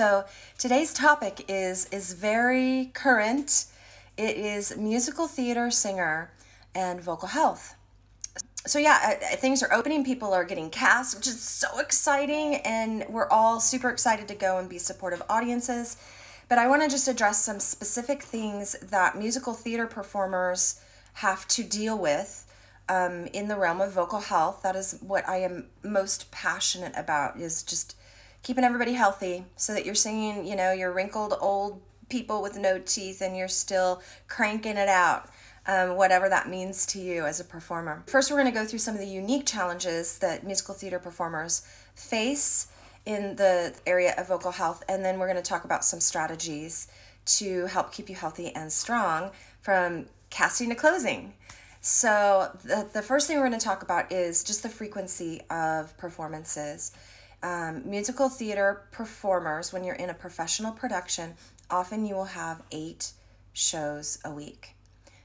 So today's topic is is very current. It is musical theater singer and vocal health. So yeah, things are opening. People are getting cast, which is so exciting, and we're all super excited to go and be supportive audiences. But I want to just address some specific things that musical theater performers have to deal with um, in the realm of vocal health. That is what I am most passionate about. Is just keeping everybody healthy so that you're singing, you know, you're wrinkled old people with no teeth and you're still cranking it out. Um, whatever that means to you as a performer. First, we're going to go through some of the unique challenges that musical theater performers face in the area of vocal health, and then we're going to talk about some strategies to help keep you healthy and strong from casting to closing. So, the, the first thing we're going to talk about is just the frequency of performances. Um, musical theater performers, when you're in a professional production, often you will have eight shows a week.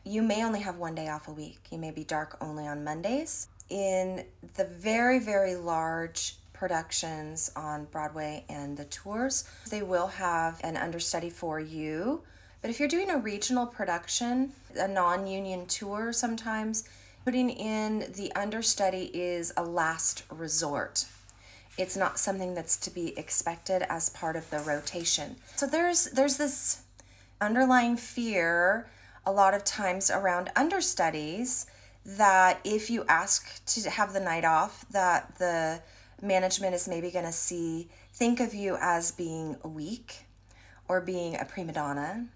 You may only have one day off a week. You may be dark only on Mondays. In the very, very large productions on Broadway and the tours, they will have an understudy for you. But if you're doing a regional production, a non union tour sometimes, putting in the understudy is a last resort it's not something that's to be expected as part of the rotation. So there's there's this underlying fear a lot of times around understudies that if you ask to have the night off that the management is maybe going to see think of you as being weak or being a prima donna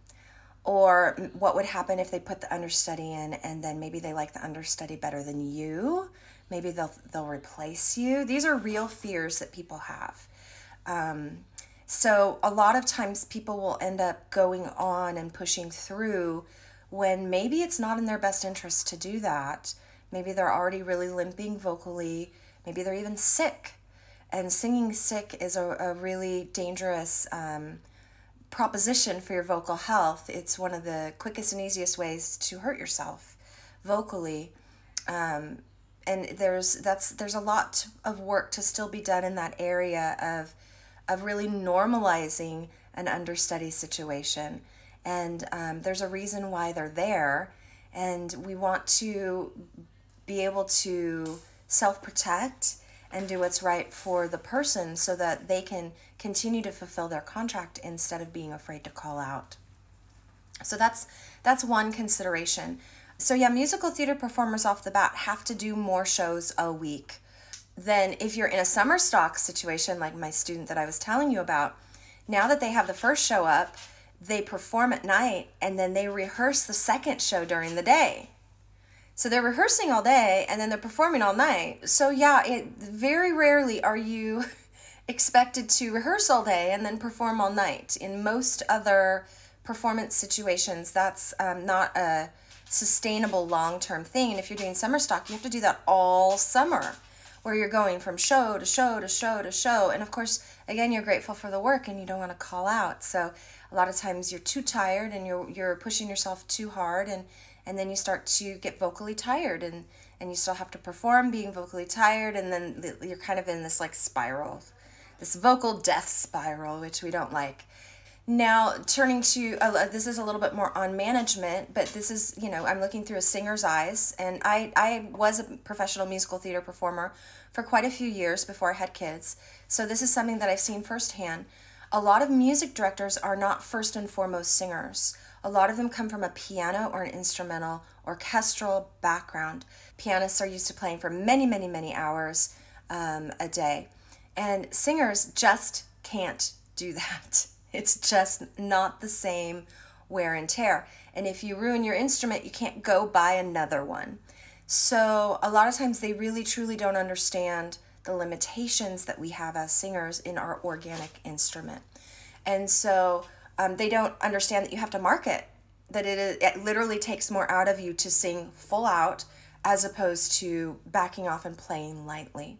or what would happen if they put the understudy in and then maybe they like the understudy better than you. Maybe they'll they'll replace you. These are real fears that people have. Um, so a lot of times people will end up going on and pushing through when maybe it's not in their best interest to do that. Maybe they're already really limping vocally. Maybe they're even sick. And singing sick is a, a really dangerous um, proposition for your vocal health it's one of the quickest and easiest ways to hurt yourself vocally. Um, and there's that's there's a lot of work to still be done in that area of of really normalizing an understudy situation. And um, there's a reason why they're there. And we want to be able to self-protect and do what's right for the person so that they can continue to fulfill their contract instead of being afraid to call out so that's that's one consideration so, yeah, musical theater performers off the bat have to do more shows a week than if you're in a summer stock situation like my student that I was telling you about. Now that they have the first show up, they perform at night and then they rehearse the second show during the day. So they're rehearsing all day and then they're performing all night. So yeah, it very rarely are you expected to rehearse all day and then perform all night. In most other performance situations, that's um, not a sustainable long term thing. And if you're doing summer stock, you have to do that all summer where you're going from show to show to show to show. And of course, again, you're grateful for the work and you don't want to call out. So a lot of times you're too tired and you're you're pushing yourself too hard and and then you start to get vocally tired and and you still have to perform being vocally tired and then you're kind of in this like spiral this vocal death spiral which we don't like now, turning to uh, this is a little bit more on management, but this is, you know, I'm looking through a singer's eyes. And I, I was a professional musical theater performer for quite a few years before I had kids. So this is something that I've seen firsthand. A lot of music directors are not first and foremost singers. A lot of them come from a piano or an instrumental orchestral background. Pianists are used to playing for many, many, many hours um, a day. And singers just can't do that. It's just not the same wear and tear. And if you ruin your instrument, you can't go buy another one. So, a lot of times they really truly don't understand the limitations that we have as singers in our organic instrument. And so, um, they don't understand that you have to market, that it, it literally takes more out of you to sing full out as opposed to backing off and playing lightly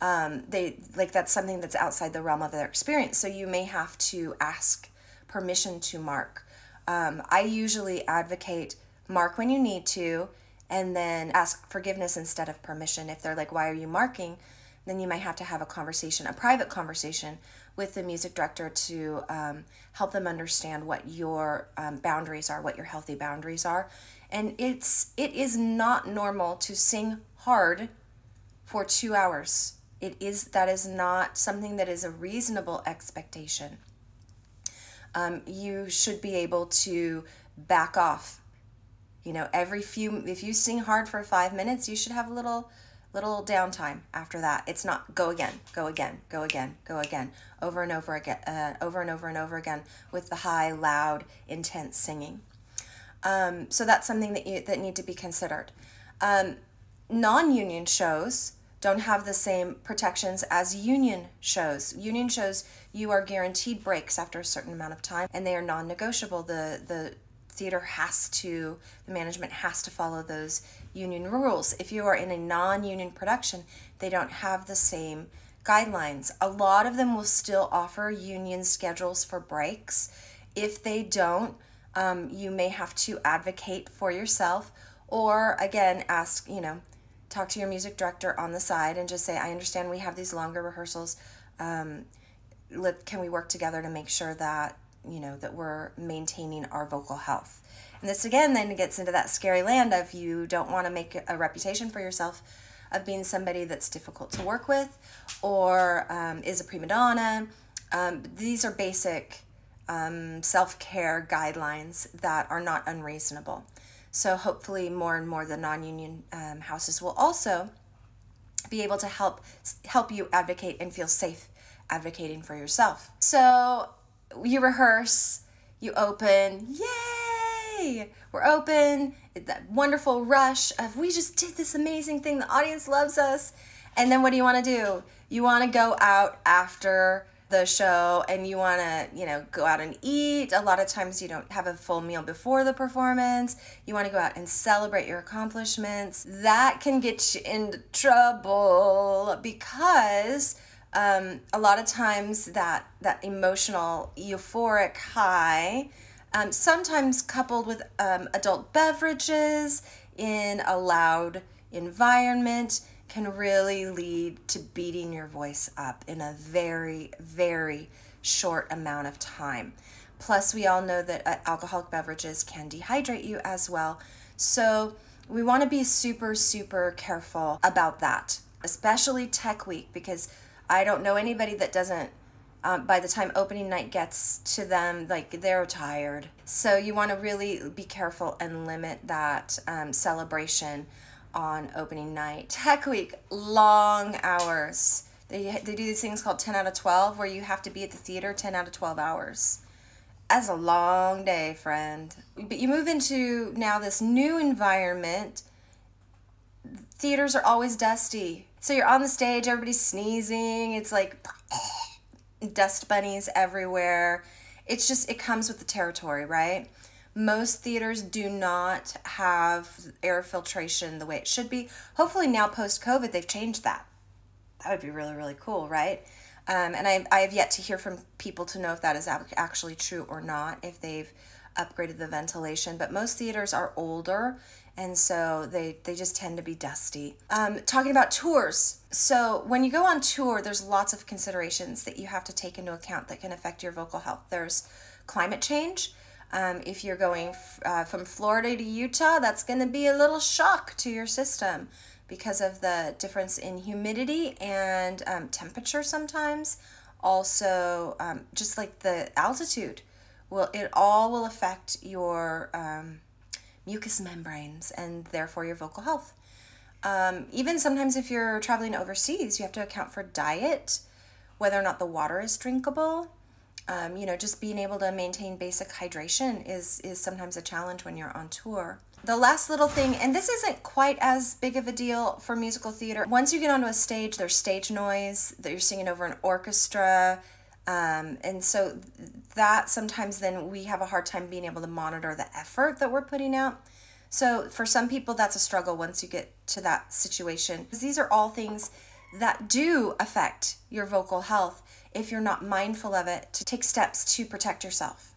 um, they like that's something that's outside the realm of their experience. So you may have to ask permission to mark. Um, I usually advocate mark when you need to, and then ask forgiveness instead of permission. If they're like, "Why are you marking?" Then you might have to have a conversation, a private conversation with the music director to um, help them understand what your um, boundaries are, what your healthy boundaries are. And it's it is not normal to sing hard for two hours. It is that is not something that is a reasonable expectation. Um, you should be able to back off. You know, every few if you sing hard for five minutes, you should have a little little downtime after that. It's not go again, go again, go again, go again, over and over again, uh, over and over and over again with the high, loud, intense singing. Um, so that's something that you that need to be considered. Um, non-union shows don't have the same protections as union shows. Union shows you are guaranteed breaks after a certain amount of time, and they are non-negotiable. The the theater has to, the management has to follow those union rules. If you are in a non union production, they don't have the same guidelines. A lot of them will still offer union schedules for breaks. If they don't, um, you may have to advocate for yourself or again ask, you know, talk to your music director on the side and just say, I understand we have these longer rehearsals. Um, let, can we work together to make sure that you know that we're maintaining our vocal health. And this again then gets into that scary land of you don't want to make a reputation for yourself of being somebody that's difficult to work with or um, is a prima donna. Um, these are basic um, self-care guidelines that are not unreasonable. So hopefully more and more the non-union um, houses will also be able to help help you advocate and feel safe advocating for yourself. So you rehearse, you open, yay! We're open. That wonderful rush of we just did this amazing thing. The audience loves us. And then what do you want to do? You want to go out after the show and you want to, you know, go out and eat. A lot of times you don't have a full meal before the performance. You want to go out and celebrate your accomplishments. That can get you into trouble because um, a lot of times that that emotional euphoric high um, sometimes coupled with um, adult beverages in a loud environment can really lead to beating your voice up in a very very short amount of time. Plus we all know that uh, alcoholic beverages can dehydrate you as well. So we want to be super super careful about that especially tech week because I don't know anybody that doesn't um, by the time opening night gets to them, like they're tired. So you want to really be careful and limit that um, celebration on opening night. Tech Week, long hours. They, they do these things called 10 out of 12 where you have to be at the theater 10 out of 12 hours. That's a long day, friend. But you move into now this new environment. Theaters are always dusty so you're on the stage, everybody's sneezing. It's like dust bunnies everywhere. It's just, it comes with the territory, right? Most theaters do not have air filtration the way it should be. Hopefully, now post COVID, they've changed that. That would be really, really cool, right? Um, and I, I have yet to hear from people to know if that is actually true or not, if they've upgraded the ventilation. But most theaters are older and so they they just tend to be dusty. Um, talking about tours, so when you go on tour, there's lots of considerations that you have to take into account that can affect your vocal health. There's climate change. Um, if you're going uh, from Florida to Utah, that's going to be a little shock to your system because of the difference in humidity and um, temperature sometimes. Also, um, just like the altitude, will it all will affect your um, mucous membranes and therefore your vocal health. Um, even sometimes if you're traveling overseas, you have to account for diet, whether or not the water is drinkable. Um, you know, just being able to maintain basic hydration is is sometimes a challenge when you're on tour. The last little thing, and this isn't quite as big of a deal for musical theater. Once you get onto a stage, there's stage noise that you're singing over an orchestra. Um, and so that sometimes then we have a hard time being able to monitor the effort that we're putting out. So for some people, that's a struggle once you get to that situation. These are all things that do affect your vocal health if you're not mindful of it to take steps to protect yourself.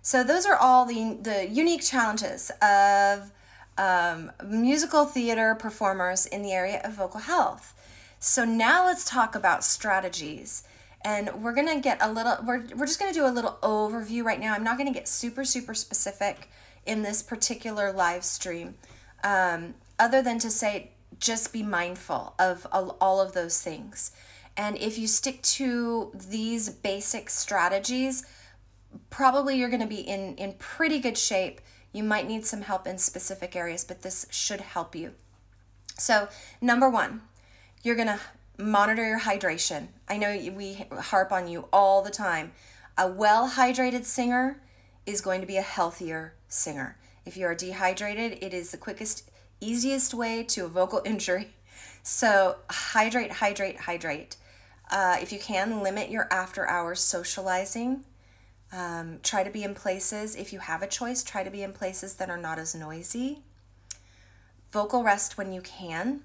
So those are all the, the unique challenges of um, musical theater performers in the area of vocal health. So now let's talk about strategies. And we're gonna get a little, we're, we're just gonna do a little overview right now. I'm not gonna get super, super specific in this particular live stream, um, other than to say, just be mindful of all of those things. And if you stick to these basic strategies, probably you're to be in, in pretty good shape. You might need some help in specific areas, but this should help you. So, number one, you're going to monitor your hydration. I know we harp on you all the time. A well hydrated singer is going to be a healthier singer. If you are dehydrated, it is the quickest, easiest way to a vocal injury. So, hydrate, hydrate, hydrate. Uh, if you can, limit your after hours socializing. Um, try to be in places, if you have a choice, try to be in places that are not as noisy. Vocal rest when you can.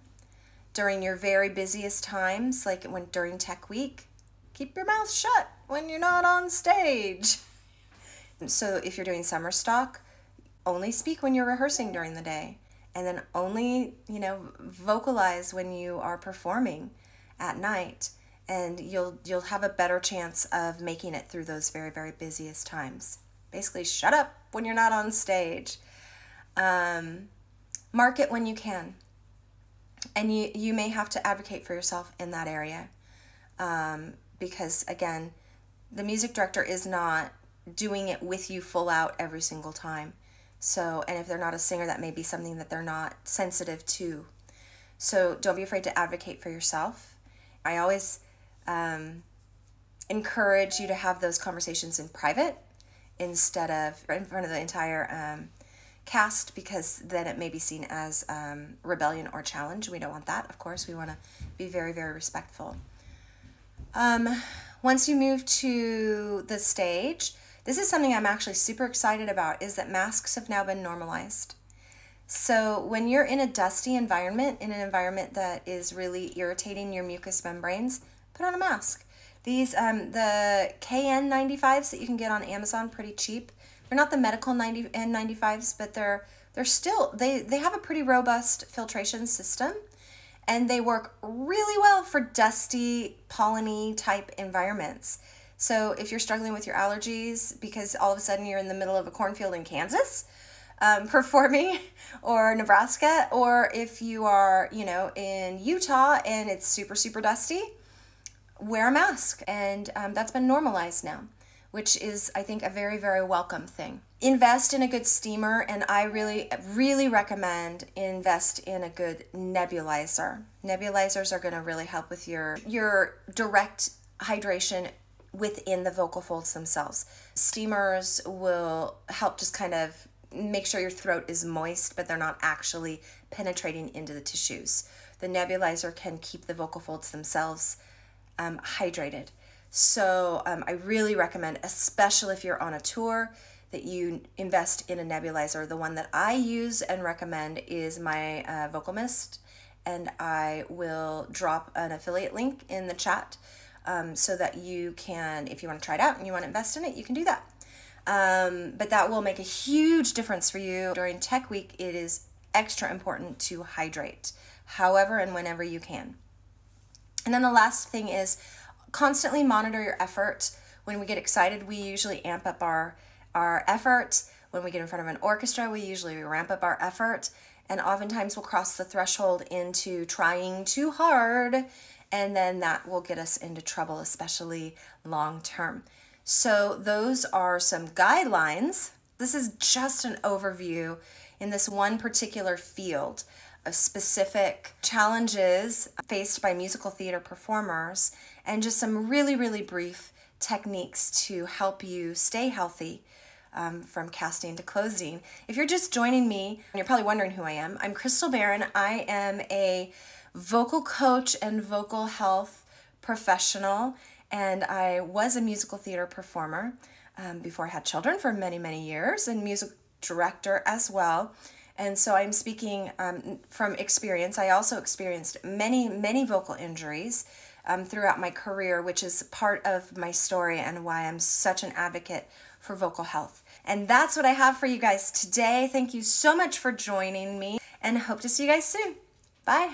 During your very busiest times, like when during tech week, keep your mouth shut when you're not on stage. So if you're doing summer stock, only speak when you're rehearsing during the day. And then only, you know, vocalize when you are performing at night. And you'll you'll have a better chance of making it through those very very busiest times. Basically shut up when you're not on stage. Um, market when you can and you you may have to advocate for yourself in that area. Um, because again the music director is not doing it with you full out every single time. So and if they're not a singer that may be something that they're not sensitive to. So don't be afraid to advocate for yourself. I always um, encourage you to have those conversations in private instead of in front of the entire um, cast because then it may be seen as um, rebellion or challenge. We don't want that, of course. We want to be very, very respectful. Um, once you move to the stage, this is something I'm actually super excited about is that masks have now been normalized. So when you're in a dusty environment, in an environment that is really irritating your mucous membranes, put on a mask. These, um, the KN95s that you can get on Amazon pretty cheap. They're not the medical 90 N95s, but they're they're still they they have a pretty robust filtration system and they work really well for dusty polleny type environments. So if you're struggling with your allergies because all of a sudden you're in the middle of a cornfield in Kansas, um, performing or Nebraska, or if you are, you know, in Utah and it's super, super dusty, wear a mask. And um, that's been normalized now, which is, I think, a very, very welcome thing. Invest in a good steamer, and I really, really recommend invest in a good nebulizer. Nebulizers are going to really help with your your direct hydration within the vocal folds themselves. Steamers will help just kind of make sure your throat is moist, but they're not actually penetrating into the tissues. The nebulizer can keep the vocal folds themselves um, hydrated. So um, I really recommend, especially if you're on a tour, that you invest in a nebulizer. The one that I use and recommend is my uh, Vocal Mist, and I will drop an affiliate link in the chat um, so that you can, if you want to try it out and you want to invest in it, you can do that. Um, but that will make a huge difference for you. During Tech Week, it is extra important to hydrate, however and whenever you can. And then the last thing is constantly monitor your effort. When we get excited, we usually amp up our, our effort. When we get in front of an orchestra, we usually ramp up our effort. And oftentimes we'll cross the threshold into trying too hard, and then that will get us into trouble, especially long term. So, those are some guidelines. This is just an overview in this one particular field of specific challenges faced by musical theater performers and just some really, really brief techniques to help you stay healthy um, from casting to closing. If you're just joining me, you're probably wondering who I am, I'm Crystal Barron. I am a vocal coach and vocal health professional, and I was a musical theater performer um, before I had children for many, many years, and music director as well. And so I'm speaking um, from experience. I also experienced many, many vocal injuries um, throughout my career, which is part of my story and why I'm such an advocate for vocal health. And that's what I have for you guys today. Thank you so much for joining me and hope to see you guys soon. Bye.